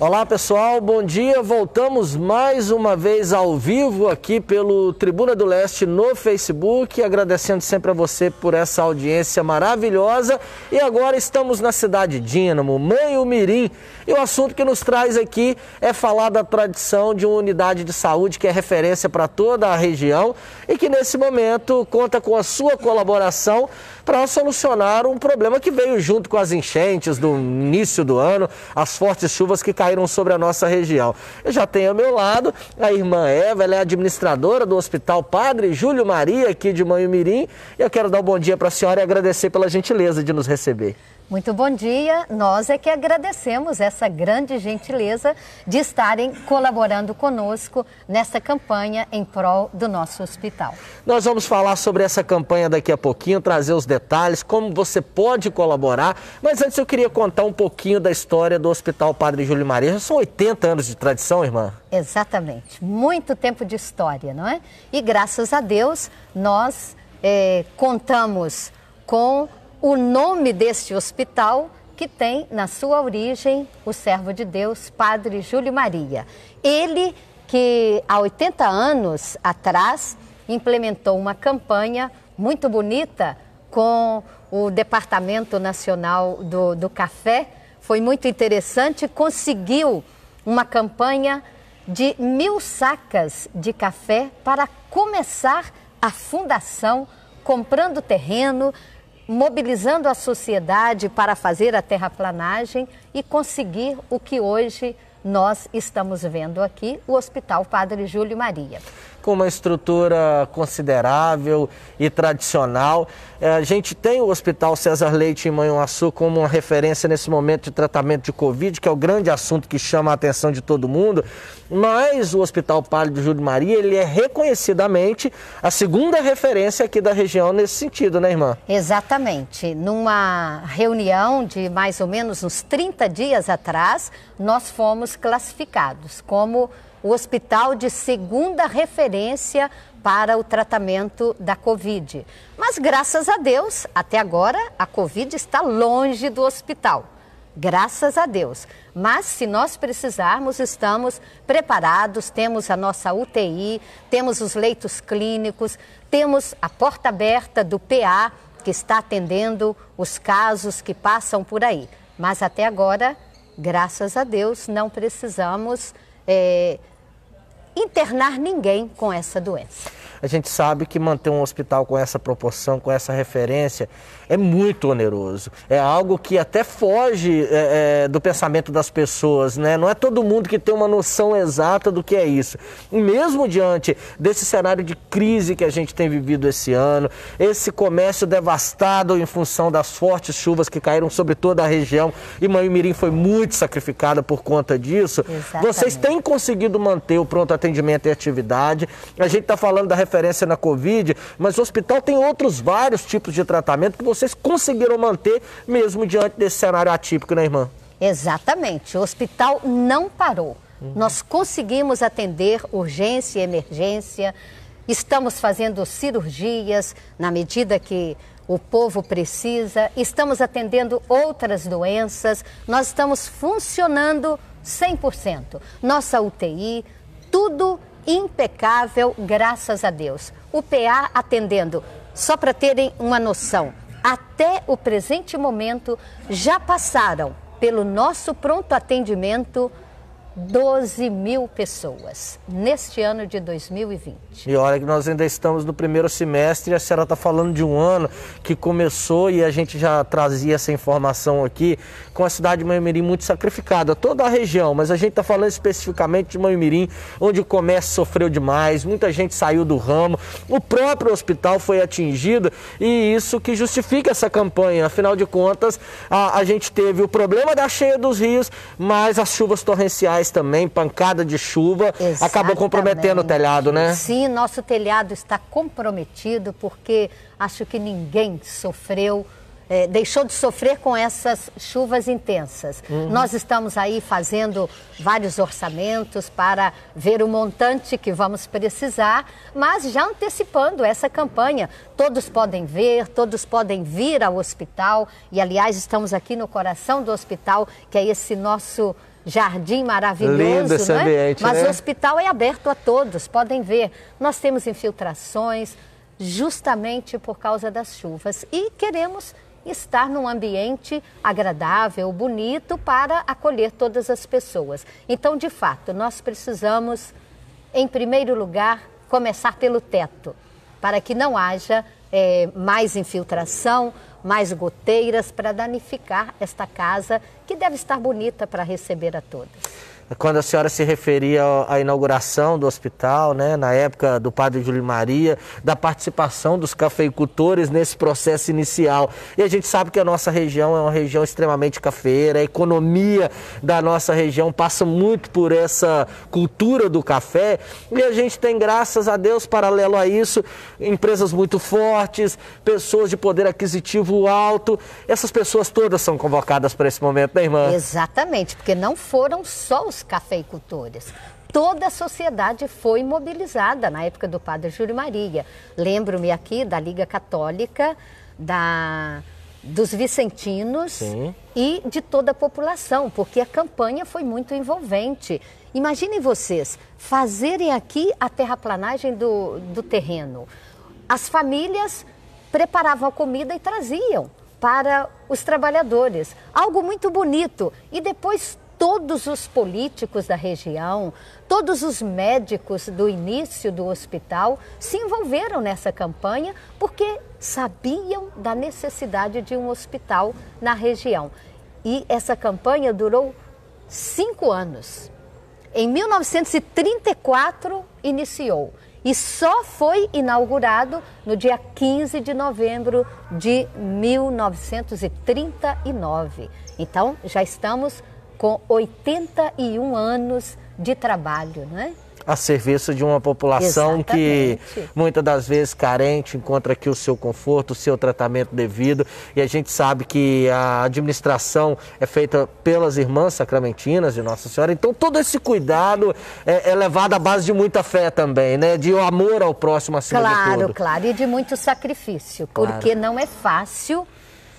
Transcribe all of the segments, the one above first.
Olá pessoal, bom dia. Voltamos mais uma vez ao vivo aqui pelo Tribuna do Leste no Facebook, agradecendo sempre a você por essa audiência maravilhosa. E agora estamos na cidade Dínamo, Mãe Mirim. E o assunto que nos traz aqui é falar da tradição de uma unidade de saúde que é referência para toda a região e que nesse momento conta com a sua colaboração para solucionar um problema que veio junto com as enchentes do início do ano, as fortes chuvas que caíram sobre a nossa região. Eu já tenho ao meu lado a irmã Eva, ela é administradora do Hospital Padre Júlio Maria, aqui de Manhumirim, e eu quero dar um bom dia para a senhora e agradecer pela gentileza de nos receber. Muito bom dia. Nós é que agradecemos essa grande gentileza de estarem colaborando conosco nessa campanha em prol do nosso hospital. Nós vamos falar sobre essa campanha daqui a pouquinho, trazer os detalhes, como você pode colaborar. Mas antes eu queria contar um pouquinho da história do Hospital Padre Júlio Maria. Já são 80 anos de tradição, irmã? Exatamente. Muito tempo de história, não é? E graças a Deus nós é, contamos com o nome deste hospital que tem na sua origem o servo de Deus, Padre Júlio Maria. Ele que há 80 anos atrás implementou uma campanha muito bonita com o Departamento Nacional do, do Café. Foi muito interessante, conseguiu uma campanha de mil sacas de café para começar a fundação, comprando terreno, mobilizando a sociedade para fazer a terraplanagem e conseguir o que hoje nós estamos vendo aqui, o Hospital Padre Júlio Maria com uma estrutura considerável e tradicional. É, a gente tem o Hospital César Leite em Manhuaçu como uma referência nesse momento de tratamento de Covid, que é o grande assunto que chama a atenção de todo mundo, mas o Hospital Pálido Júlio Maria, ele é reconhecidamente a segunda referência aqui da região nesse sentido, né, irmã? Exatamente. Numa reunião de mais ou menos uns 30 dias atrás, nós fomos classificados como o hospital de segunda referência para o tratamento da Covid. Mas graças a Deus, até agora, a Covid está longe do hospital. Graças a Deus. Mas se nós precisarmos, estamos preparados, temos a nossa UTI, temos os leitos clínicos, temos a porta aberta do PA, que está atendendo os casos que passam por aí. Mas até agora, graças a Deus, não precisamos é, internar ninguém com essa doença. A gente sabe que manter um hospital com essa proporção, com essa referência, é muito oneroso. É algo que até foge é, é, do pensamento das pessoas, né? Não é todo mundo que tem uma noção exata do que é isso. E mesmo diante desse cenário de crise que a gente tem vivido esse ano, esse comércio devastado em função das fortes chuvas que caíram sobre toda a região, e Mirim foi muito sacrificada por conta disso, Exatamente. vocês têm conseguido manter o pronto atendimento e atividade. A gente está falando da referência na Covid, mas o hospital tem outros vários tipos de tratamento que vocês conseguiram manter mesmo diante desse cenário atípico, né, irmã? Exatamente. O hospital não parou. Uhum. Nós conseguimos atender urgência e emergência. Estamos fazendo cirurgias na medida que o povo precisa. Estamos atendendo outras doenças. Nós estamos funcionando 100%. Nossa UTI, tudo impecável, graças a Deus. O PA atendendo, só para terem uma noção, até o presente momento já passaram pelo nosso pronto atendimento 12 mil pessoas neste ano de 2020. E olha que nós ainda estamos no primeiro semestre a senhora está falando de um ano que começou e a gente já trazia essa informação aqui com a cidade de Manhumirim muito sacrificada, toda a região, mas a gente está falando especificamente de Manhumirim, onde o comércio sofreu demais, muita gente saiu do ramo, o próprio hospital foi atingido e isso que justifica essa campanha. Afinal de contas, a, a gente teve o problema da cheia dos rios, mas as chuvas torrenciais também, pancada de chuva, Exatamente. acabou comprometendo o telhado, né? Sim, nosso telhado está comprometido porque acho que ninguém sofreu é, deixou de sofrer com essas chuvas intensas. Uhum. Nós estamos aí fazendo vários orçamentos para ver o montante que vamos precisar, mas já antecipando essa campanha. Todos podem ver, todos podem vir ao hospital e, aliás, estamos aqui no coração do hospital, que é esse nosso jardim maravilhoso, Lindo esse né? ambiente, Mas né? o hospital é aberto a todos, podem ver. Nós temos infiltrações justamente por causa das chuvas e queremos estar num ambiente agradável, bonito para acolher todas as pessoas. Então, de fato, nós precisamos, em primeiro lugar, começar pelo teto, para que não haja é, mais infiltração, mais goteiras para danificar esta casa deve estar bonita para receber a todos quando a senhora se referia à inauguração do hospital, né, na época do padre Júlio Maria, da participação dos cafeicultores nesse processo inicial. E a gente sabe que a nossa região é uma região extremamente cafeira, a economia da nossa região passa muito por essa cultura do café e a gente tem, graças a Deus, paralelo a isso, empresas muito fortes, pessoas de poder aquisitivo alto. Essas pessoas todas são convocadas para esse momento, né, irmã? Exatamente, porque não foram só os cafeicultores. Toda a sociedade foi mobilizada na época do padre Júlio Maria. Lembro-me aqui da Liga Católica, da, dos Vicentinos Sim. e de toda a população, porque a campanha foi muito envolvente. Imaginem vocês fazerem aqui a terraplanagem do, do terreno. As famílias preparavam a comida e traziam para os trabalhadores. Algo muito bonito. E depois todos os políticos da região, todos os médicos do início do hospital se envolveram nessa campanha porque sabiam da necessidade de um hospital na região. E essa campanha durou cinco anos. Em 1934 iniciou e só foi inaugurado no dia 15 de novembro de 1939. Então já estamos com 81 anos de trabalho, não é? a serviço de uma população Exatamente. que muitas das vezes carente encontra aqui o seu conforto, o seu tratamento devido e a gente sabe que a administração é feita pelas irmãs sacramentinas de Nossa Senhora, então todo esse cuidado é, é levado à base de muita fé também, né? De amor ao próximo acima claro, de tudo. Claro, claro, e de muito sacrifício, claro. porque não é fácil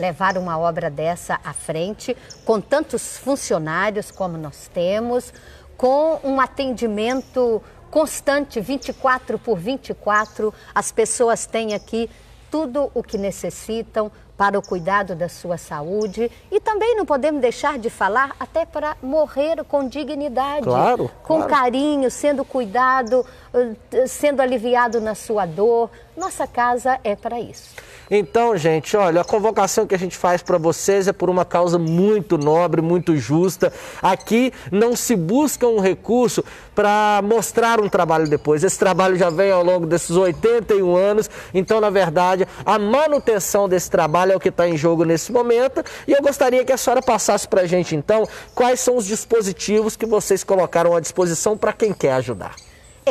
levar uma obra dessa à frente, com tantos funcionários como nós temos, com um atendimento constante, 24 por 24. As pessoas têm aqui tudo o que necessitam para o cuidado da sua saúde e também não podemos deixar de falar até para morrer com dignidade, claro, com claro. carinho, sendo cuidado, eh, sendo aliviado na sua dor. Nossa casa é para isso. Então, gente, olha, a convocação que a gente faz para vocês é por uma causa muito nobre, muito justa. Aqui não se busca um recurso para mostrar um trabalho depois. Esse trabalho já vem ao longo desses 81 anos. Então, na verdade, a manutenção desse trabalho é o que está em jogo nesse momento. E eu gostaria que a senhora passasse para a gente, então, quais são os dispositivos que vocês colocaram à disposição para quem quer ajudar.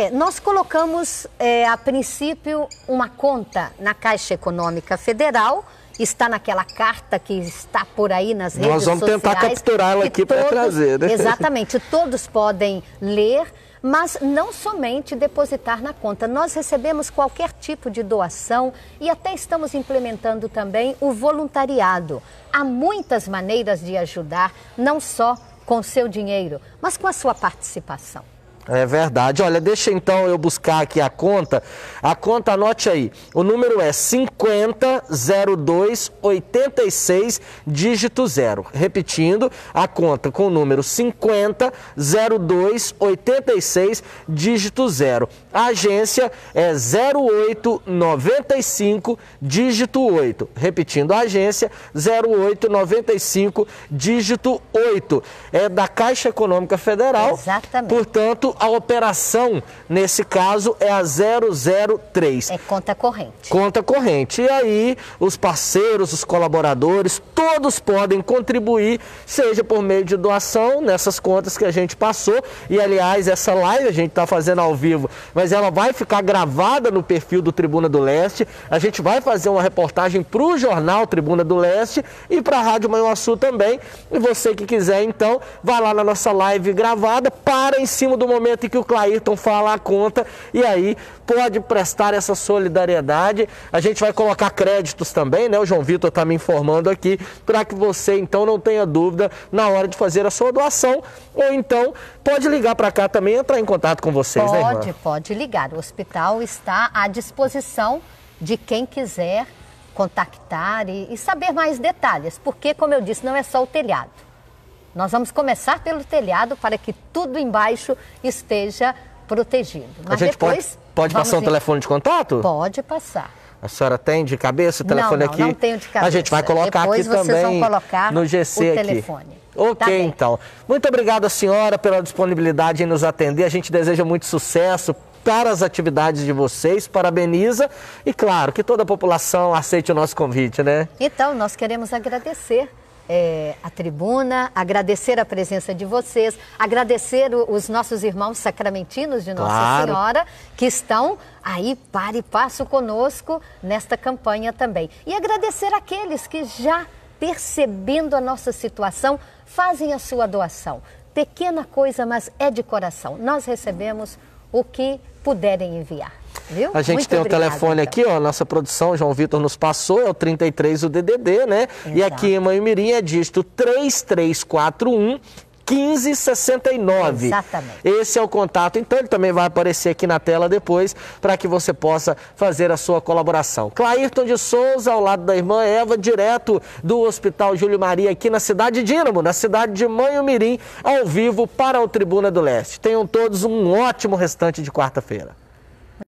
É, nós colocamos, é, a princípio, uma conta na Caixa Econômica Federal, está naquela carta que está por aí nas redes sociais. Nós vamos sociais, tentar capturá-la aqui para trazer, né? Exatamente, todos podem ler, mas não somente depositar na conta. Nós recebemos qualquer tipo de doação e até estamos implementando também o voluntariado. Há muitas maneiras de ajudar, não só com seu dinheiro, mas com a sua participação. É verdade. Olha, deixa então eu buscar aqui a conta. A conta, anote aí. O número é 500286, dígito 0. Repetindo, a conta com o número 500286, dígito 0. A agência é 0895, dígito 8. Repetindo, a agência 0895, dígito 8. É da Caixa Econômica Federal. Exatamente. Portanto, a operação, nesse caso, é a 003. É conta corrente. Conta corrente. E aí, os parceiros, os colaboradores, todos podem contribuir, seja por meio de doação, nessas contas que a gente passou. E, aliás, essa live a gente está fazendo ao vivo, mas ela vai ficar gravada no perfil do Tribuna do Leste. A gente vai fazer uma reportagem para o jornal Tribuna do Leste e para a Rádio Manhuaçu também. E você que quiser, então, vai lá na nossa live gravada, para em cima do momento em que o Clairton fala a conta e aí pode prestar essa solidariedade. A gente vai colocar créditos também, né? O João Vitor está me informando aqui, para que você então não tenha dúvida na hora de fazer a sua doação. Ou então pode ligar para cá também entrar em contato com vocês, pode, né, Pode, pode ligar. O hospital está à disposição de quem quiser contactar e, e saber mais detalhes, porque, como eu disse, não é só o telhado. Nós vamos começar pelo telhado para que tudo embaixo esteja protegido. Mas a gente depois, pode, pode passar um telefone de contato? Pode passar. A senhora tem de cabeça o telefone não, não, aqui? Não, tenho de cabeça. A gente vai colocar Depois aqui também colocar no GC o aqui. telefone. Ok, tá então. Muito obrigado, senhora, pela disponibilidade em nos atender. A gente deseja muito sucesso para as atividades de vocês, parabeniza e, claro, que toda a população aceite o nosso convite, né? Então, nós queremos agradecer é, a tribuna, agradecer a presença de vocês, agradecer os nossos irmãos sacramentinos de Nossa claro. Senhora, que estão aí para e passo conosco nesta campanha também. E agradecer aqueles que já percebendo a nossa situação, fazem a sua doação. Pequena coisa, mas é de coração. Nós recebemos o que puderem enviar. Viu? A gente Muito tem o obrigada, telefone então. aqui, ó, nossa produção, João Vitor nos passou, é o 33 o DDD, né? Exato. E aqui em Manhumirim é dígito 3341 1569. Exatamente. Esse é o contato, então ele também vai aparecer aqui na tela depois para que você possa fazer a sua colaboração. Clairton de Souza, ao lado da irmã Eva, direto do Hospital Júlio Maria, aqui na cidade de Dínamo, na cidade de Manho Mirim, ao vivo para o Tribuna do Leste. Tenham todos um ótimo restante de quarta-feira.